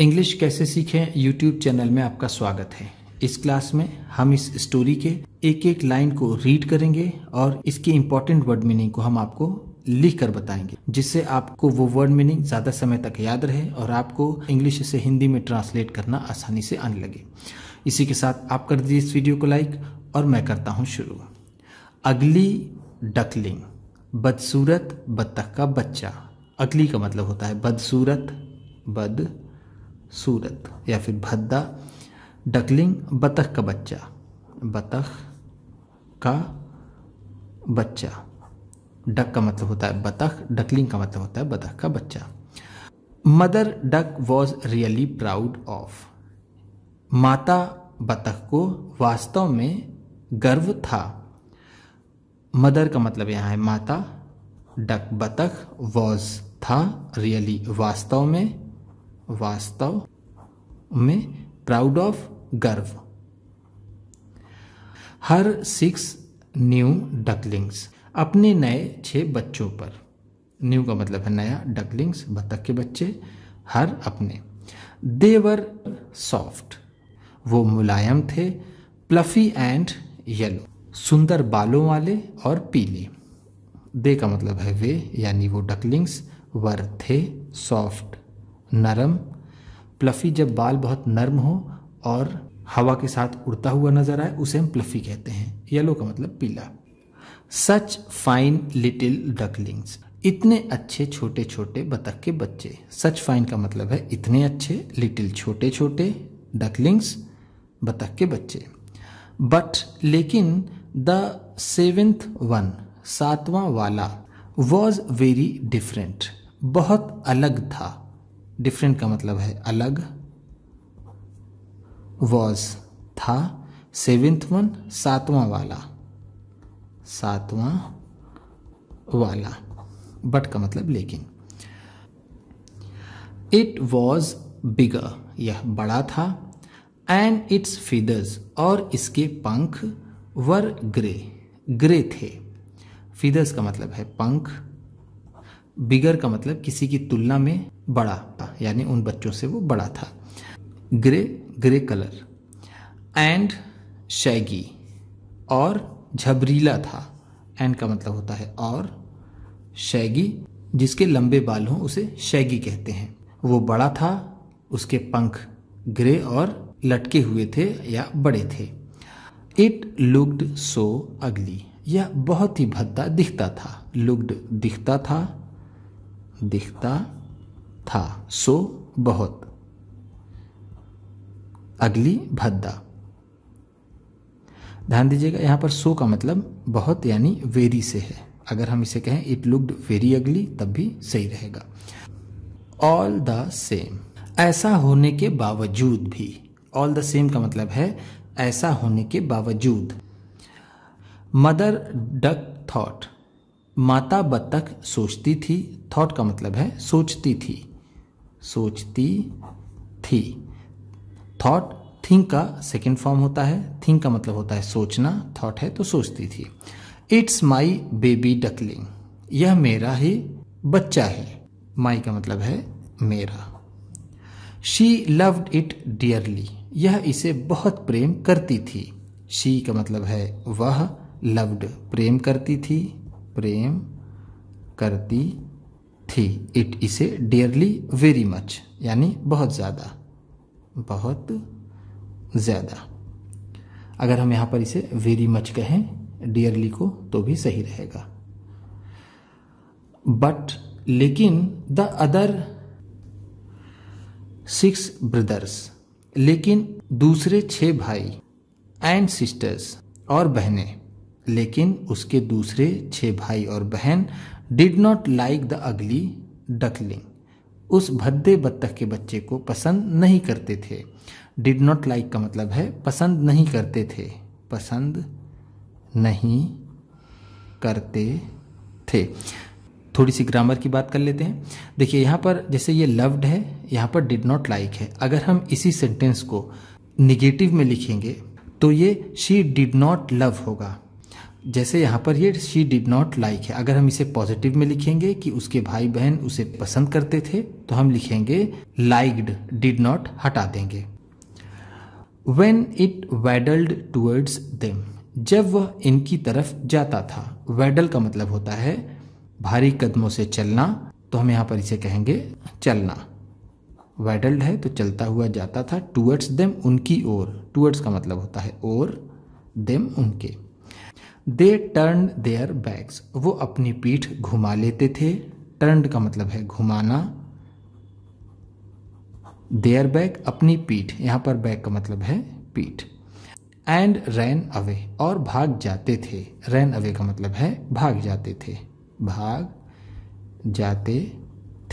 English कैसे सीखें YouTube channel में आपका स्वागत है। इस क्लास में हम इस स्टोरी के एक एक लाइन को रीड करेंगे और इसके इंपॉर्टेंट वर्ड मीनिंग को हम आपको लिख कर बताएँगे, जिससे आपको वो वर्ड मीनिंग ज़्यादा समय तक याद रहे और आपको इंग्लिश से हिंदी में ट्रांसलेट करना आसानी से आने लगे। इसी के साथ आप कर दीजिए इस वीडियो को लाइक और मैं करता हूँ शुरू। अगली डकलिंग बदसूरत बत्तख का बच्चा। अगली का मतलब होता है बदसूरत, बद सूरत या फिर भद्दा, डकलिंग, बतख का बच्चा। बतख का बच्चा। डक का मतलब होता है बतख, डकलिंग का मतलब होता है बतख का बच्चा। Mother duck was really proud of. माता बतख को वास्तव में गर्व था। मदर का मतलब यहाँ है माता। डक बतख वॉज़ था रियली वास्तव में वास्तव में प्राउड ऑफ़ गर्व। हर सिक्स न्यू डकलिंग्स अपने नए छह बच्चों पर। न्यू का मतलब है नया डकलिंग्स बतख के बच्चे, हर अपने। देवर सॉफ्ट वो मुलायम थे प्लफी एंड येलो सुंदर बालों वाले और पीले। दे का मतलब है वे, यानी वो डकलिंग्स वर थे सॉफ्ट नरम। प्लफी जब बाल बहुत नर्म हो और हवा के साथ उड़ता हुआ नज़र आए, उसे हम प्लफी कहते हैं। येलो का मतलब पीला। Such fine little ducklings. इतने अच्छे छोटे छोटे बतख के बच्चे। सच फाइन का मतलब है इतने अच्छे लिटिल छोटे छोटे डकलिंग्स बतख के बच्चे। बट लेकिन द सेवेंथ वन, सातवां वाला वॉज़ वेरी डिफरेंट बहुत अलग था। डिफरेंट का मतलब है अलग वॉज़ था सेवेंथ वन सातवां वाला सातवां वाला बट का मतलब लेकिन। इट वॉज़ बिगर यह बड़ा था एंड इट्स फीदर्स और इसके पंख वर ग्रे ग्रे थे। फीदर्स का मतलब है पंख बिगर का मतलब किसी की तुलना में बड़ा था, यानी उन बच्चों से वो बड़ा था। Grey grey colour. And shaggy. और झबरीला था। एंड का मतलब होता है और। शैगी, जिसके लंबे बाल हों, उसे शैगी कहते हैं। वो बड़ा था, उसके पंख ग्रे और लटके हुए थे या बड़े थे। इट लुक्ड सो अगली। यह बहुत ही भद्दा दिखता था। लुक्ड दिखता था दिखता था। सो बहुत। अगली भद्दा। ध्यान दीजिएगा, यहाँ पर सो का मतलब बहुत यानी वेरी से है। अगर हम इसे कहें इट लुक्ड वेरी अगली तब भी सही रहेगा। ऑल द सेम ऐसा होने के बावजूद भी। ऑल द सेम का मतलब है, ऐसा होने के बावजूद। मदर डक थॉट माता बत्तख सोचती थी थॉट का मतलब है सोचती थी। सोचती थी। थॉट थिंक का सेकेंड फॉर्म होता है। थिंक का मतलब होता है सोचना। थॉट है तो सोचती थी। इट्स माई बेबी डकलिंग यह मेरा ही बच्चा है। माई का मतलब है मेरा। शी लव्ड इट डियरली यह इसे बहुत प्रेम करती थी। शी का मतलब है वह लव्ड प्रेम करती थी। प्रेम करती थी। इट इसे डियरली वेरी मच यानी बहुत ज़्यादा बहुत ज़्यादा। अगर हम यहाँ पर इसे वेरी मच कहें डियरली को तो भी सही रहेगा। बट लेकिन द अदर सिक्स ब्रदर्स लेकिन दूसरे छह भाई एंड सिस्टर्स और बहनें लेकिन उसके दूसरे छह भाई और बहन did not like the ugly duckling उस भद्दे बत्तख के बच्चे को पसंद नहीं करते थे. डिड नॉट लाइक का मतलब है पसंद नहीं करते थे. पसंद नहीं करते थे. थोड़ी सी ग्रामर की बात कर लेते हैं. देखिए, यहाँ पर जैसे ये लव्ड है, यहाँ पर डिड नॉट लाइक है. अगर हम इसी सेंटेंस को निगेटिव में लिखेंगे तो ये शी डिड नॉट लव होगा. जैसे यहाँ पर ये शी डिड नॉट लाइक है। अगर हम इसे पॉजिटिव में लिखेंगे कि उसके भाई बहन उसे पसंद करते थे तो हम लिखेंगे लाइक्ड डिड नॉट हटा देंगे। When it waddled towards them जब वह इनकी तरफ़ जाता था वेडल का मतलब होता है भारी कदमों से चलना तो हम यहाँ पर इसे कहेंगे चलना। वेडल्ड है तो चलता हुआ जाता था टूवर्ड्स देम उनकी ओर। टूवर्ड्स का मतलब होता है और देम उनके। दे टर्न देयर बैग्स वो अपनी पीठ घुमा लेते थे। टर्न का मतलब है घुमाना। देयर बैग अपनी पीठ। यहाँ पर बैग का मतलब है पीठ। एंड रैन अवे और भाग जाते थे। रैन अवे का मतलब है भाग जाते थे। भाग जाते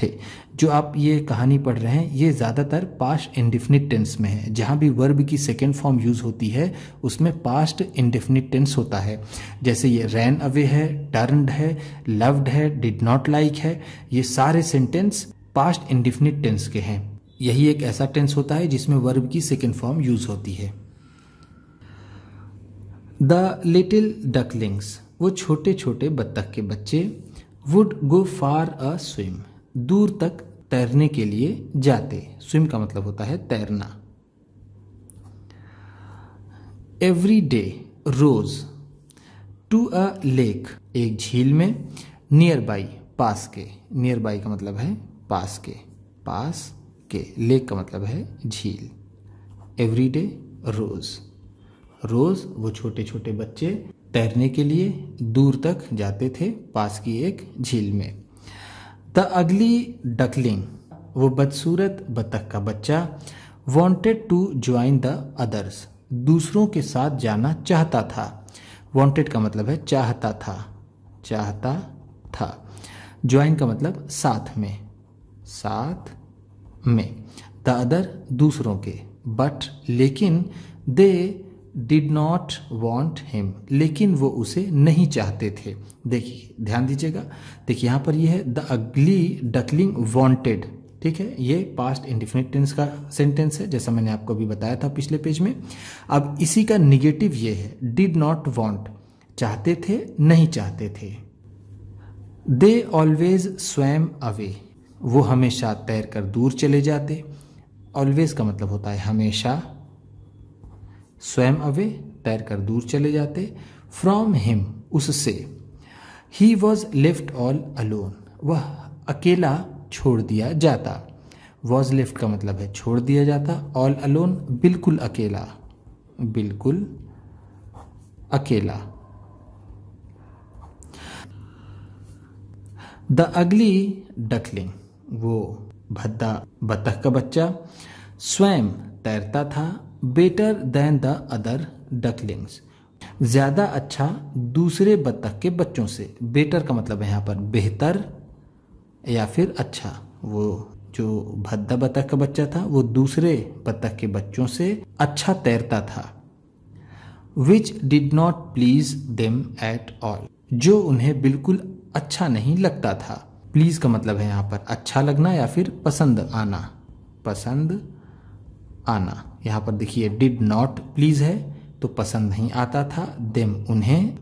थे। जो आप ये कहानी पढ़ रहे हैं, ये ज़्यादातर पास्ट इंडिफिनिट टेंस में है। जहाँ भी वर्ब की सेकेंड फॉर्म यूज़ होती है, उसमें पास्ट इंडिफिनिट टेंस होता है। जैसे ये रैन अवे है टर्नड है लव्ड है डिड नॉट लाइक है, ये सारे सेंटेंस पास्ट इंडिफिनिट टेंस के हैं। यही एक ऐसा टेंस होता है जिसमें वर्ब की सेकेंड फॉर्म यूज़ होती है। द लिटिल डकलिंग्स वो छोटे छोटे बत्तख के बच्चे would go far a swim दूर तक तैरने के लिए जाते। स्विम का मतलब होता है तैरना। एवरी डे रोज टू अ लेक एक झील में नियर बाई पास के। नियर बाई का मतलब है पास के। पास के। लेक का मतलब है झील। एवरी डे रोज। रोज वो छोटे छोटे बच्चे तैरने के लिए दूर तक जाते थे, पास की एक झील में। द अगली डकलिंग, वो बदसूरत बतख का बच्चा wanted to join the others दूसरों के साथ जाना चाहता था। वॉन्टेड का मतलब है चाहता था चाहता था। ज्वाइन का मतलब साथ में साथ में। द अदर दूसरों के बट लेकिन they did not want him लेकिन वो उसे नहीं चाहते थे। देखिए, ध्यान दीजिएगा। देखिए, यहाँ पर ये है, द अगली डकलिंग वॉन्टेड ठीक है, ये पास्ट इंडिफिनिट टेंस का सेंटेंस है, जैसा मैंने आपको अभी बताया था पिछले पेज में। अब इसी का निगेटिव ये है डिड नॉट वॉन्ट चाहते थे, नहीं चाहते थे। दे ऑलवेज स्वयं अवे वो हमेशा तैर कर दूर चले जाते। ऑलवेज का मतलब होता है हमेशा स्वयं अवे तैर कर दूर चले जाते फ्रॉम हिम उससे। He was left all alone वह अकेला छोड़ दिया जाता। वॉज़ लेफ़्ट का मतलब है छोड़ दिया जाता ऑल अलोन बिल्कुल अकेला। बिल्कुल अकेला। द अगली डकलिंग, वो भद्दा बतख का बच्चा, स्वयं तैरता था better than the other ducklings ज़्यादा अच्छा दूसरे बत्तख के बच्चों से। बेटर का मतलब है यहाँ पर बेहतर या फिर अच्छा। वो जो भद्दा बत्तख का बच्चा था, वो दूसरे बत्तख के बच्चों से अच्छा तैरता था। Which did not please them at all जो उन्हें बिल्कुल अच्छा नहीं लगता था। प्लीज़ का मतलब है यहाँ पर अच्छा लगना या फिर पसंद आना। पसंद आना। यहाँ पर देखिए डिड नॉट प्लीज़ है तो पसंद नहीं आता था देम उन्हें।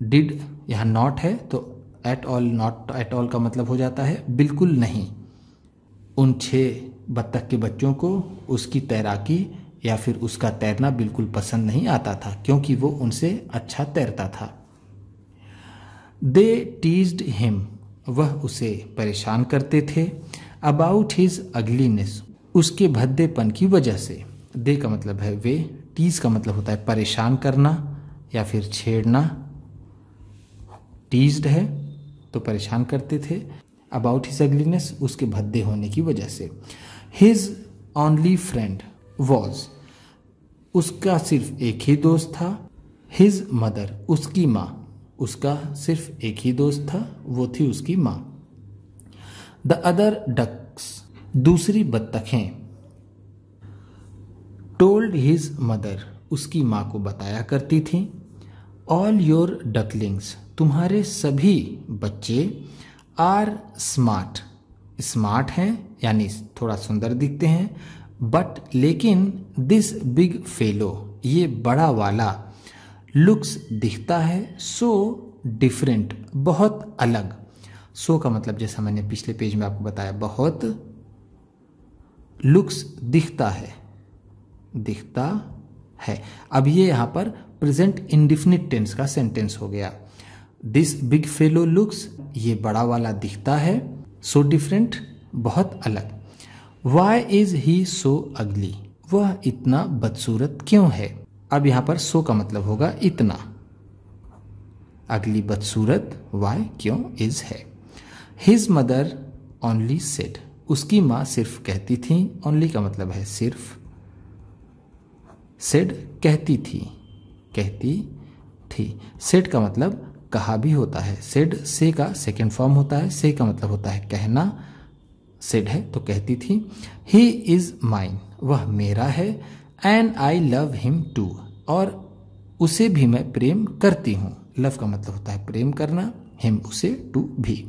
डिड यहाँ नॉट है तो at all not at all का मतलब हो जाता है, बिल्कुल नहीं। उन छः बत्तख के बच्चों को उसकी तैराकी या फिर उसका तैरना बिल्कुल पसंद नहीं आता था, क्योंकि वो उनसे अच्छा तैरता था। दे टीज्ड हिम वह उसे परेशान करते थे। अबाउट हिज अगलीनेस उसके भद्देपन की वजह से। दे का मतलब है वे, टीज का मतलब होता है परेशान करना या फिर छेड़ना। टीज्ड है तो परेशान करते थे। अबाउट हिज अगलीनेस, उसके भद्दे होने की वजह से। हिज ओनली फ्रेंड वॉज़, उसका सिर्फ़ एक ही दोस्त था। हिज मदर, उसकी माँ, उसका सिर्फ़ एक ही दोस्त था। वो थी उसकी माँ। द अदर डक्स दूसरी बत्तखें। टोल्ड हिज मदर उसकी माँ को बताया करती थी ऑल योर डकलिंग्स तुम्हारे सभी बच्चे आर स्मार्ट स्मार्ट हैं, यानी थोड़ा सुंदर दिखते हैं बट लेकिन दिस बिग फेलो ये बड़ा वाला लुक्स दिखता है सो डिफरेंट बहुत अलग। सो का मतलब जैसा मैंने पिछले पेज में आपको बताया, बहुत लुक्स दिखता है। दिखता है। अब ये यहाँ पर प्रेजेंट इंडिफिनिट टेंस का सेंटेंस हो गया। दिस बिग फेलो लुक्स ये बड़ा वाला दिखता है। सो so डिफरेंट बहुत अलग। वाई इज़ ही सो अगली वह इतना बदसूरत क्यों है? अब यहाँ पर सो का मतलब होगा इतना। अगली बदसूरत वाई क्यों इज़ है। हिज मदर ओनली सेड उसकी माँ सिर्फ़ कहती थी ओनली का मतलब है सिर्फ़। सेड कहती थी कहती थी। सेड का मतलब कहा भी होता है। सेड से का सेकेंड फॉर्म होता है। से का मतलब होता है कहना। सेड है तो कहती थी ही इज़ माइन वह मेरा है and I love him too और उसे भी मैं प्रेम करती हूँ। लव का मतलब होता है प्रेम करना हिम उसे टू भी।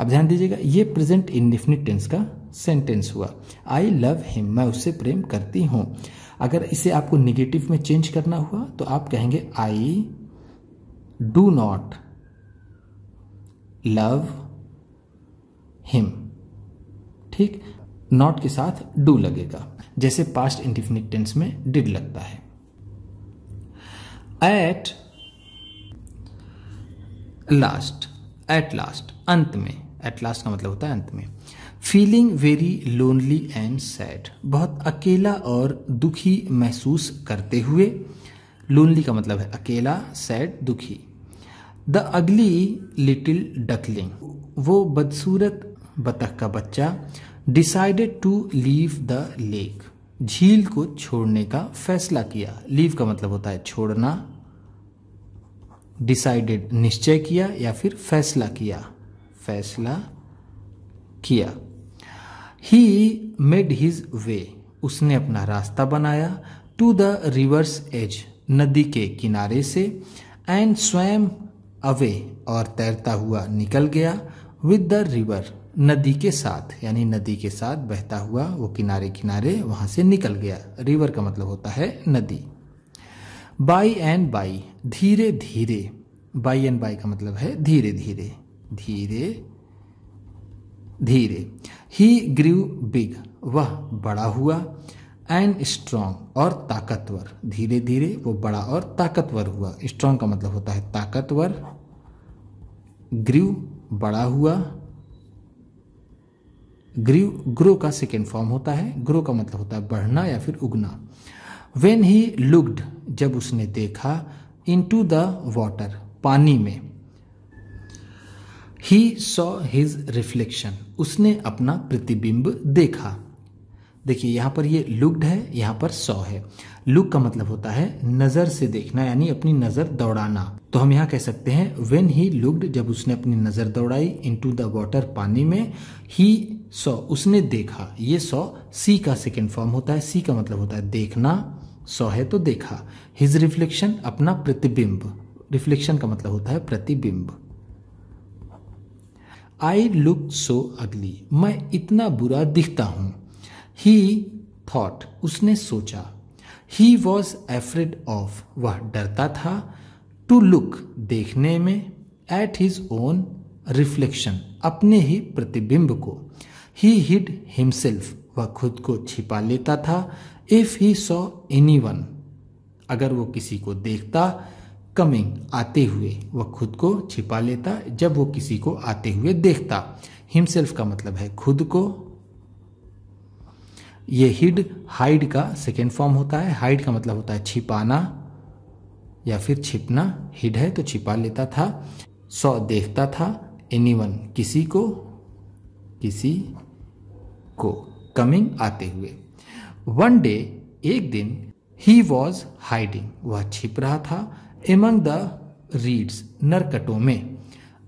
अब ध्यान दीजिएगा, ये प्रेजेंट इंडिफिनिट टेंस का सेंटेंस हुआ आई लव हिम मैं उससे प्रेम करती हूँ। अगर इसे आपको निगेटिव में चेंज करना हुआ तो आप कहेंगे I do not love him ठीक? नॉट के साथ डू लगेगा, जैसे पास्ट इंडिफिनिट टेंस में डिड लगता है। एट लास्ट एट लास्ट अंत में एट लास्ट का मतलब होता है अंत में। Feeling very lonely and sad बहुत अकेला और दुखी महसूस करते हुए लोनली का मतलब है अकेला सैड दुखी। द अगली लिटिल डकलिंग वो बदसूरत बतख का बच्चा decided to leave the lake झील को छोड़ने का फैसला किया। लीव का मतलब होता है छोड़ना। डिसाइडेड निश्चय किया या फिर फैसला किया। फैसला किया। ही मेड हिज वे उसने अपना रास्ता बनाया टू द रिवर्स एज नदी के किनारे से एंड स्वयं अवे और तैरता हुआ निकल गया विद द रिवर नदी के साथ, यानी नदी के साथ बहता हुआ वो किनारे किनारे वहाँ से निकल गया। रिवर का मतलब होता है नदी। बाई एंड बाई धीरे धीरे बाई एंड बाई का मतलब है धीरे धीरे धीरे धीरे। ही ग्रीव बिग वह बड़ा हुआ एंड स्ट्रॉन्ग और ताकतवर। धीरे धीरे वो बड़ा और ताकतवर हुआ। स्ट्रॉन्ग का मतलब होता है ताकतवर। ग्रीव बड़ा हुआ। ग्रीव ग्रो का सेकेंड फॉर्म होता है। ग्रो का मतलब होता है बढ़ना या फिर उगना। वेन ही लुकड जब उसने देखा इन टू द वॉटर पानी में। ही सॉ हिज रिफ्लेक्शन उसने अपना प्रतिबिंब देखा। देखिए, यहाँ पर ये लुकड है, यहाँ पर सॉ है। लुक का मतलब होता है नज़र से देखना, यानी अपनी नज़र दौड़ाना। तो हम यहाँ कह सकते हैं वेन ही लुकड जब उसने अपनी नज़र दौड़ाई इन टू द वॉटर पानी में ही सॉ उसने देखा। ये सॉ सी का सेकेंड फॉर्म होता है। सी का मतलब होता है देखना। सॉ है तो देखा। हिज रिफ्लेक्शन अपना प्रतिबिंब। रिफ्लेक्शन का मतलब होता है प्रतिबिंब। आई लुक सो अगली मैं इतना बुरा दिखता हूँ। ही थॉट उसने सोचा। ही वॉज़ एफ्रेड ऑफ़ वह डरता था टू लुक देखने में एट हिज ओन रिफ्लेक्शन अपने ही प्रतिबिंब को। ही हिड हिमसेल्फ वह खुद को छिपा लेता था। If he saw anyone अगर वो किसी को देखता कमिंग आते हुए वह खुद को छिपा लेता, जब वो किसी को आते हुए देखता। हिमसेल्फ का मतलब है खुद को। ये हिड हाइड का सेकेंड फॉर्म होता है। हाइड का मतलब होता है छिपाना या फिर छिपना। हिड है तो छिपा लेता था, सौ देखता था एनीवन किसी को किसी को कमिंग आते हुए। वन डे एक दिन ही वॉज़ हाइडिंग वह छिप रहा था। एमंग द रीड्स नरकटों में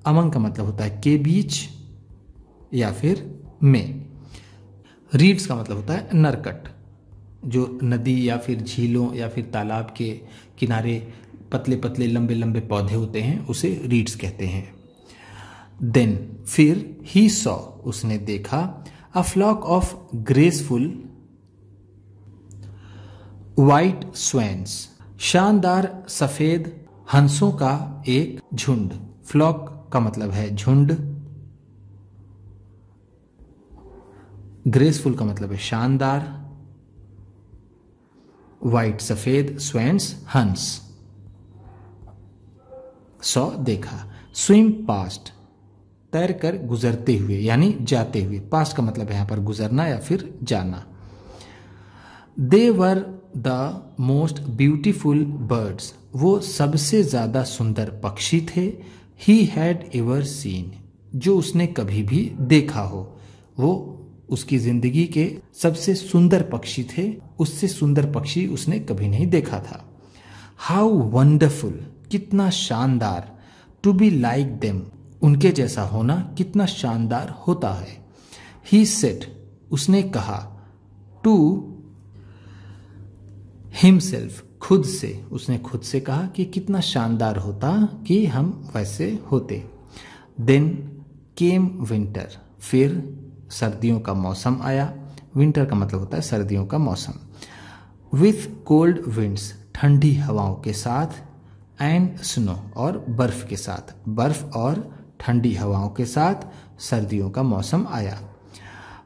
अमंग का मतलब होता है के बीच या फिर में रीड्स का मतलब होता है नरकट जो नदी या फिर झीलों या फिर तालाब के किनारे पतले पतले लंबे लंबे पौधे होते हैं उसे रीड्स कहते हैं देन फिर ही सॉ उसने देखा a flock of graceful white swans शानदार सफ़ेद हंसों का एक झुंड। फ्लॉक का मतलब है झुंड। ग्रेसफुल का मतलब है शानदार। व्हाइट सफ़ेद स्वैंस हंस। सौ देखा। Swim past. तैर कर गुजरते हुए, यानी जाते हुए। पास्ट का मतलब है यहाँ पर गुजरना या फिर जाना। They were the most beautiful birds. वो सबसे ज़्यादा सुंदर पक्षी थे। ही हैड एवर सीन जो उसने कभी भी देखा हो। वो उसकी ज़िंदगी के सबसे सुंदर पक्षी थे। उससे सुंदर पक्षी उसने कभी नहीं देखा था। हाउ वंडरफुल कितना शानदार। टू बी लाइक देम उनके जैसा होना कितना शानदार होता है। ही सेट उसने कहा टू हिमसेल्फ खुद से। उसने खुद से कहा कि कितना शानदार होता कि हम वैसे होते। देन केम विंटर फिर सर्दियों का मौसम आया। विंटर का मतलब होता है सर्दियों का मौसम। विथ कोल्ड विंड्स ठंडी हवाओं के साथ एंड स्नो और बर्फ़ के साथ। बर्फ़ और ठंडी हवाओं के साथ सर्दियों का मौसम आया।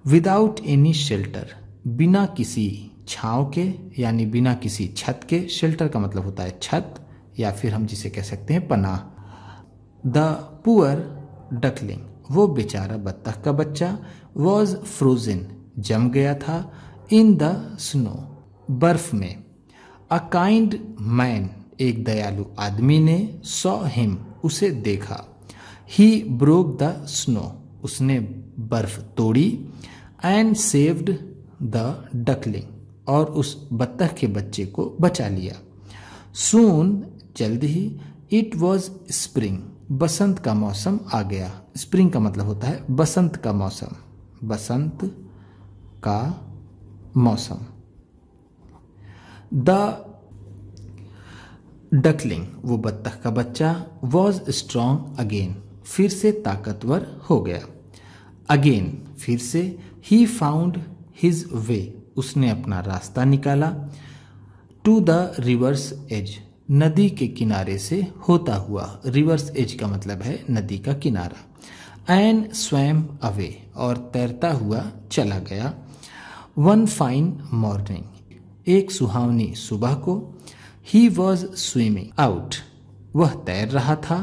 विदाउट एनी शेल्टर बिना किसी छाव के, यानी बिना किसी छत के, शेल्टर का मतलब होता है छत, या फिर हम जिसे कह सकते हैं पनाह। द पुअर डकलिंग, वो बेचारा बत्तख का बच्चा वॉज़ फ्रोजन जम गया था इन द स्नो बर्फ़ में। अ काइंड मैन एक दयालु आदमी ने सॉ हिम उसे देखा। ही ब्रोक द स्नो उसने बर्फ़ तोड़ी एंड सेव्ड द डकलिंग और उस बत्तख के बच्चे को बचा लिया। सून, जल्द ही इट वॉज़ स्प्रिंग बसंत का मौसम आ गया। स्प्रिंग का मतलब होता है बसंत का मौसम, बसंत का मौसम। द डकलिंग, वो बत्तख का बच्चा वॉज़ स्ट्रॉन्ग अगेन फिर से ताकतवर हो गया। अगेन फिर से ही फाउंड हिज वे उसने अपना रास्ता निकाला। टू द रिवर्स एज नदी के किनारे से होता हुआ। रिवर्स एज का मतलब है नदी का किनारा। एंड स्वयं अवे और तैरता हुआ चला गया। वन फाइन मॉर्निंग एक सुहावनी सुबह को ही वॉज़ स्विमिंग आउट वह तैर रहा था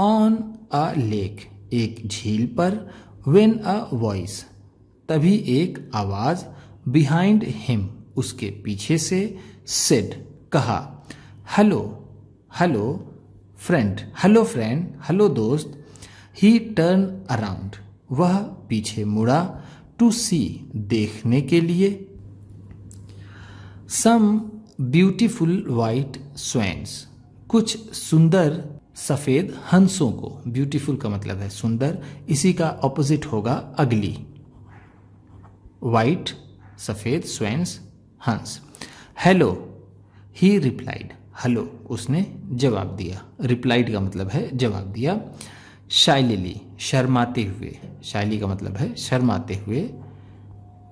ऑन अ लेक एक झील पर। वेन अ वॉइस तभी एक आवाज़ बिहाइंड हिम उसके पीछे से सेड कहा, hello hello, friend hello friend, hello दोस्त। He turn around. वह पीछे मुड़ा टू सी देखने के लिए। सम ब्यूटीफुल वाइट स्वैंस कुछ सुंदर सफ़ेद हंसों को। ब्यूटीफुल का मतलब है सुंदर। इसी का ऑपोजिट होगा अगली। वाइट सफ़ेद स्वैंस हंस। हेलो ही रिप्लाइड हेलो, उसने जवाब दिया। रिप्लाइड का मतलब है जवाब दिया। शाइलिली, शर्माते हुए। शाइली का मतलब है शर्माते हुए।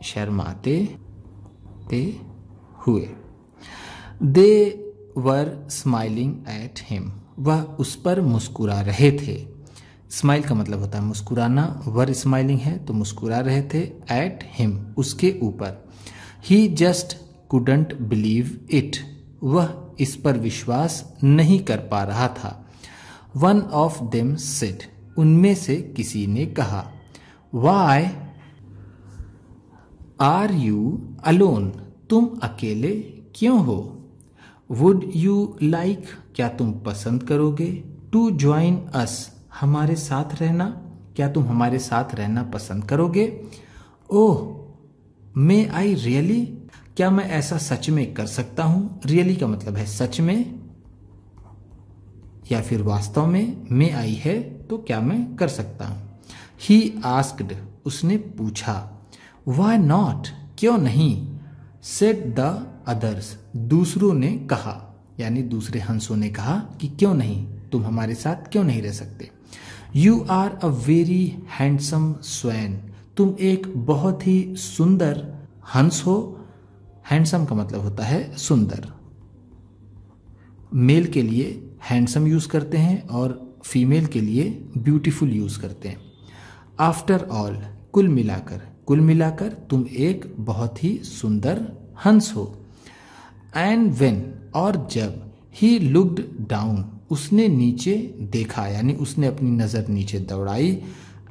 शर्माते ते हुए। They were smiling at him वह उस पर मुस्कुरा रहे थे। स्माइल का मतलब होता है मुस्कुराना। वर स्माइलिंग है तो मुस्कुरा रहे थे एट हिम उसके ऊपर। He just couldn't believe it वह इस पर विश्वास नहीं कर पा रहा था। वन ऑफ़ देम सेड उनमें से किसी ने कहा वाई आर यू अलोन तुम अकेले क्यों हो? वुड यू लाइक क्या तुम पसंद करोगे? टू ज्वाइन अस हमारे साथ रहना? क्या तुम हमारे साथ रहना पसंद करोगे? ओह मे आई रियली क्या मैं ऐसा सच में कर सकता हूँ? रियली का मतलब है सच में? या फिर वास्तव में मे आई है? तो क्या मैं कर सकता हूँ? ही आस्क्ड उसने पूछा वाई नॉट क्यों नहीं? सेट द अदर्स दूसरों ने कहा, यानी दूसरे हंसों ने कहा कि क्यों नहीं? तुम हमारे साथ क्यों नहीं रह सकते? You are a very handsome swan तुम एक बहुत ही सुंदर हंस हो। हैंडसम का मतलब होता है सुंदर। मेल के लिए हैंडसम यूज़ करते हैं और फीमेल के लिए ब्यूटीफुल यूज़ करते हैं। आफ्टर ऑल कुल मिलाकर कुल मिलाकर तुम एक बहुत ही सुंदर हंस हो। एंड वेन और जब ही लुकड डाउन उसने नीचे देखा, यानी उसने अपनी नज़र नीचे दौड़ाई।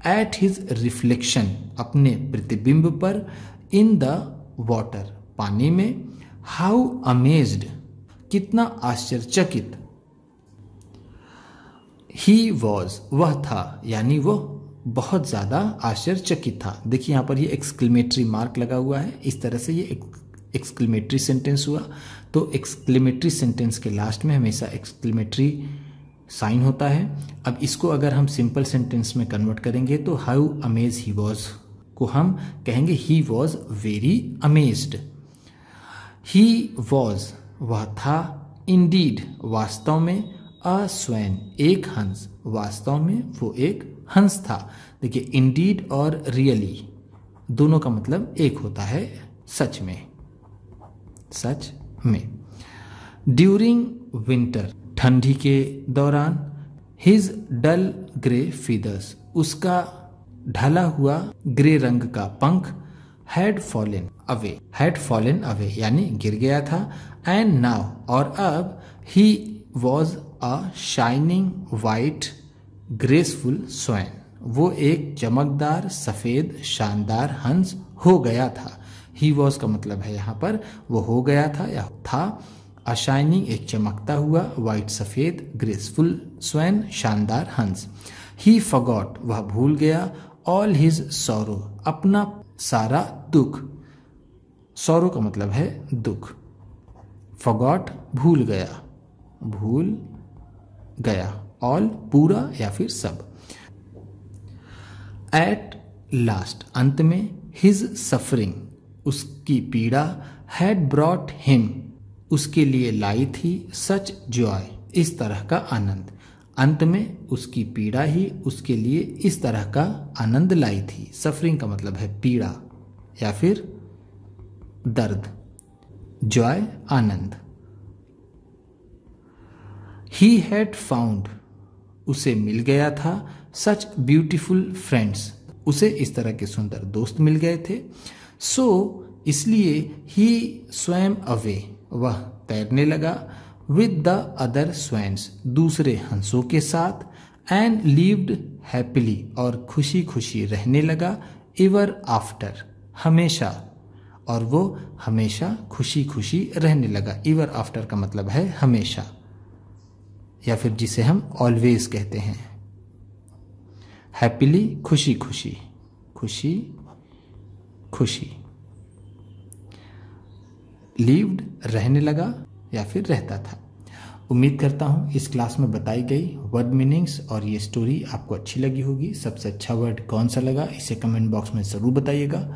एट हिज रिफ्लेक्शन अपने प्रतिबिंब पर इन द वॉटर पानी में। हाउ अमेज्ड कितना आश्चर्यचकित। ही वॉज़ वह था, यानी वह बहुत ज़्यादा आश्चर्यचकित था। देखिए, यहाँ पर ये एक्सक्लेमेटरी मार्क लगा हुआ है। इस तरह से ये एक्सक्लेमेटरी सेंटेंस हुआ। तो एक्सक्लेमेटरी सेंटेंस के लास्ट में हमेशा एक्सक्लेमेटरी साइन होता है। अब इसको अगर हम सिंपल सेंटेंस में कन्वर्ट करेंगे तो हाउ अमेज ही वॉज़ को हम कहेंगे he was very amazed he was वह था इंडीड वास्तव में अ स्वैन एक हंस, वास्तव में वो एक हंस था। देखिए इंडीड और रियली दोनों का मतलब एक होता है सच में। सच में। ड्यूरिंग विंटर ठंडी के दौरान हिज डल ग्रे फीदर्स उसका ढला हुआ ग्रे रंग का पंख had fallen away had fallen away यानी गिर गया था। एंड नाउ और अब he was a shining white graceful swan वो एक चमकदार, सफ़ेद, शानदार हंस हो गया था। ही वॉज़ का मतलब है यहाँ पर, वो हो गया था या था। अशाइनिंग एक चमकता हुआ वाइट सफ़ेद ग्रेसफुल स्वैन शानदार हंस ही फगॉट वह भूल गया। ऑल हिज सौरो अपना सारा दुख। सौरो का मतलब है दुख। फगॉट भूल गया। भूल गया। ऑल पूरा या फिर सब। एट लास्ट अंत में हिज सफरिंग उसकी पीड़ा हैड ब्रॉट हिम उसके लिए लाई थी सच जॉय इस तरह का आनंद। अंत में उसकी पीड़ा ही उसके लिए इस तरह का आनंद लाई थी। सफरिंग का मतलब है पीड़ा। या फिर दर्द। जॉय आनंद। ही हैड फाउंड उसे मिल गया था सच ब्यूटीफुल फ्रेंड्स। उसे इस तरह के सुंदर दोस्त मिल गए थे। सो so, इसलिए ही स्वयं अवे। वह तैरने लगा। विद द अदर स्वैंस दूसरे हंसों के साथ एंड लिव्ड हैप्पीली और खुशी खुशी रहने लगा इवर आफ्टर हमेशा। और वो हमेशा खुशी खुशी रहने लगा। इवर आफ्टर का मतलब है हमेशा। या फिर जिसे हम ऑलवेज कहते हैं। हैप्पीली खुशी खुशी खुशी खुशी। लीव्ड रहने लगा या फिर रहता था? उम्मीद करता हूँ इस क्लास में बताई गई वर्ड मीनिंग्स और ये स्टोरी आपको अच्छी लगी होगी। सबसे अच्छा वर्ड कौन सा लगा, इसे कमेंट बॉक्स में ज़रूर बताइएगा।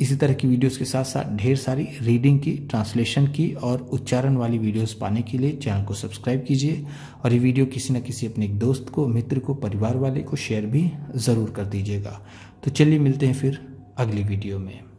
इसी तरह की वीडियोस के साथ साथ ढेर सारी रीडिंग की, ट्रांसलेशन की और उच्चारण वाली वीडियोस पाने के लिए चैनल को सब्सक्राइब कीजिए और ये वीडियो किसी न किसी अपने दोस्त को, मित्र को, परिवार वाले को शेयर भी ज़रूर कर दीजिएगा। तो चलिए मिलते हैं फिर अगली वीडियो में।